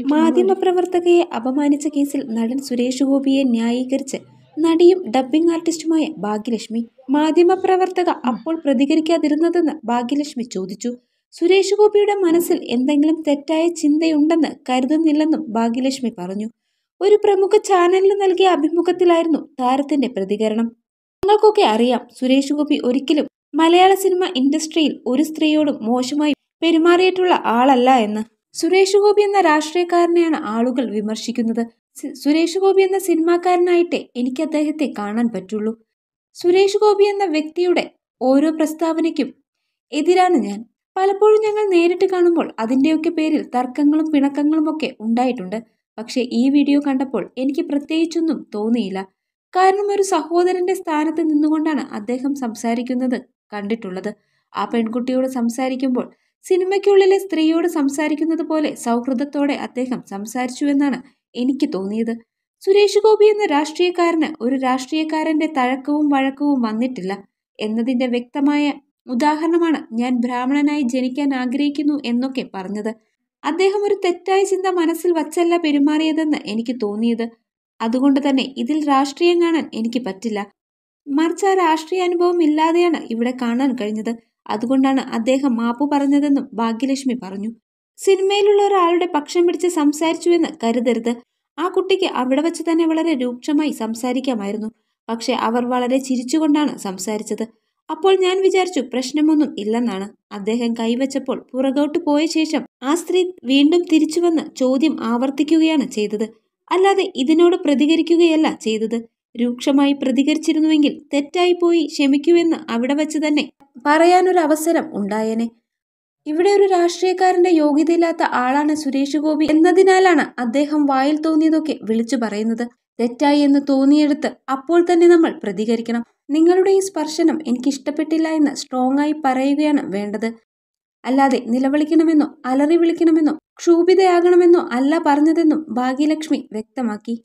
മാധ്യമപ്രവർത്തകയെ അപമാനിച്ച കേസിൽ നടൻ സുരേഷ് ഗോപിയെ ന്യായീകരിച്ച് നടിയും ഡബ്ബിംഗ് ആർട്ടിസ്റ്റുമായ ഭാഗ്യലക്ഷ്മി മാധ്യമപ്രവർത്തക അപ്പോൾ പ്രതികരിക്കാതിരുന്നതെന്ന് ഭാഗ്യലക്ഷ്മി ചോദിച്ചു. സുരേഷ് ഗോപിയുടെ മനസ്സിൽ എന്തെങ്കിലും തെറ്റായ ചിന്തയുണ്ടെന്ന് കരുതുന്നില്ലെന്നും ഭാഗ്യലക്ഷ്മി പറഞ്ഞു. ഒരു പ്രമുഖ ചാനലിന് നൽകിയ അഭിമുഖത്തിലായിരുന്നു താരത്തിന്റെ പ്രതികരണം. നിങ്ങൾക്കൊക്കെ അറിയാം സുരേഷ് ഗോപി ഒരിക്കലും മലയാള സിനിമ ഇൻഡസ്ട്രിയിൽ ഒരു സ്ത്രീയോടും മോശമായി പെരുമാറിയിട്ടുള്ള ആളല്ല എന്ന്. സുരേഷ് ഗോപി എന്ന രാഷ്ട്രീയക്കാരനെയാണ് ആളുകൾ വിമർശിക്കുന്നത്. സുരേഷ് ഗോപി എന്ന സിനിമാക്കാരനായിട്ടേ എനിക്ക് അദ്ദേഹത്തെ കാണാൻ പറ്റുള്ളൂ. സുരേഷ് ഗോപി എന്ന വ്യക്തിയുടെ ഓരോ പ്രസ്താവനയ്ക്കും എതിരാണ് ഞാൻ. പലപ്പോഴും ഞങ്ങൾ നേരിട്ട് കാണുമ്പോൾ അതിന്റെയൊക്കെ പേരിൽ തർക്കങ്ങളും പിണക്കങ്ങളും ഒക്കെ ഉണ്ടായിട്ടുണ്ട്. പക്ഷേ ഈ വീഡിയോ കണ്ടപ്പോൾ എനിക്ക് പ്രത്യേകിച്ചൊന്നും തോന്നിയില്ല. കാരണം ഒരു സഹോദരന്റെ സ്ഥാനത്ത് നിന്നുകൊണ്ടാണ് അദ്ദേഹം സംസാരിക്കുന്നത് കണ്ടിട്ടുള്ളത്. ആ പെൺകുട്ടിയോട് സംസാരിക്കുമ്പോൾ സിനിമയ്ക്കുള്ളിലെ സ്ത്രീയോട് സംസാരിക്കുന്നത് പോലെ സൗഹൃദത്തോടെ അദ്ദേഹം സംസാരിച്ചുവെന്നാണ് എനിക്ക് തോന്നിയത്. സുരേഷ് ഗോപി എന്ന രാഷ്ട്രീയക്കാരന് ഒരു രാഷ്ട്രീയക്കാരന്റെ തഴക്കവും വഴക്കവും വന്നിട്ടില്ല എന്നതിന്റെ വ്യക്തമായ ഉദാഹരണമാണ് ഞാൻ ബ്രാഹ്മണനായി ജനിക്കാൻ ആഗ്രഹിക്കുന്നു എന്നൊക്കെ പറഞ്ഞത്. അദ്ദേഹം ഒരു തെറ്റായ ചിന്ത മനസ്സിൽ വച്ചല്ല പെരുമാറിയതെന്ന് എനിക്ക് തോന്നിയത്. അതുകൊണ്ട് തന്നെ ഇതിൽ രാഷ്ട്രീയം കാണാൻ എനിക്ക് പറ്റില്ല. മറിച്ച് ആ രാഷ്ട്രീയ അനുഭവം ഇല്ലാതെയാണ് ഇവിടെ കാണാൻ കഴിഞ്ഞത്. അതുകൊണ്ടാണ് അദ്ദേഹം മാപ്പു പറഞ്ഞതെന്നും ഭാഗ്യലക്ഷ്മി പറഞ്ഞു. സിനിമയിലുള്ള ഒരാളുടെ പക്ഷം പിടിച്ച് സംസാരിച്ചുവെന്ന് കരുതരുത്. ആ കുട്ടിക്ക് അവിടെ വെച്ച് തന്നെ വളരെ രൂക്ഷമായി സംസാരിക്കാമായിരുന്നു. പക്ഷെ അവർ വളരെ ചിരിച്ചുകൊണ്ടാണ് സംസാരിച്ചത്. അപ്പോൾ ഞാൻ വിചാരിച്ചു പ്രശ്നമൊന്നും ഇല്ലെന്നാണ്. അദ്ദേഹം കൈവച്ചപ്പോൾ പുറകോട്ട് പോയ ശേഷം ആ സ്ത്രീ വീണ്ടും തിരിച്ചു വന്ന് ചോദ്യം ആവർത്തിക്കുകയാണ് ചെയ്തത്. അല്ലാതെ ഇതിനോട് പ്രതികരിക്കുകയല്ല ചെയ്തത്. രൂക്ഷമായി പ്രതികരിച്ചിരുന്നുവെങ്കിൽ തെറ്റായി പോയി ക്ഷമിക്കുമെന്ന് അവിടെ വച്ച് തന്നെ പറയാനൊരു അവസരം ഉണ്ടായേനെ. ഇവിടെ ഒരു രാഷ്ട്രീയക്കാരന്റെ യോഗ്യതയില്ലാത്ത ആളാണ് സുരേഷ് ഗോപി എന്നതിനാലാണ് അദ്ദേഹം വായിൽ തോന്നിയതൊക്കെ വിളിച്ചു പറയുന്നത്. തെറ്റായി എന്ന് തോന്നിയെടുത്ത് അപ്പോൾ തന്നെ നമ്മൾ പ്രതികരിക്കണം. നിങ്ങളുടെ ഈ സ്പർശനം എനിക്ക് ഇഷ്ടപ്പെട്ടില്ല എന്ന് സ്ട്രോങ് ആയി പറയുകയാണ് വേണ്ടത്. അല്ലാതെ നിലവിളിക്കണമെന്നോ അലറി വിളിക്കണമെന്നോ ക്ഷൂഭിതയാകണമെന്നോ അല്ല പറഞ്ഞതെന്നും ഭാഗ്യലക്ഷ്മി വ്യക്തമാക്കി.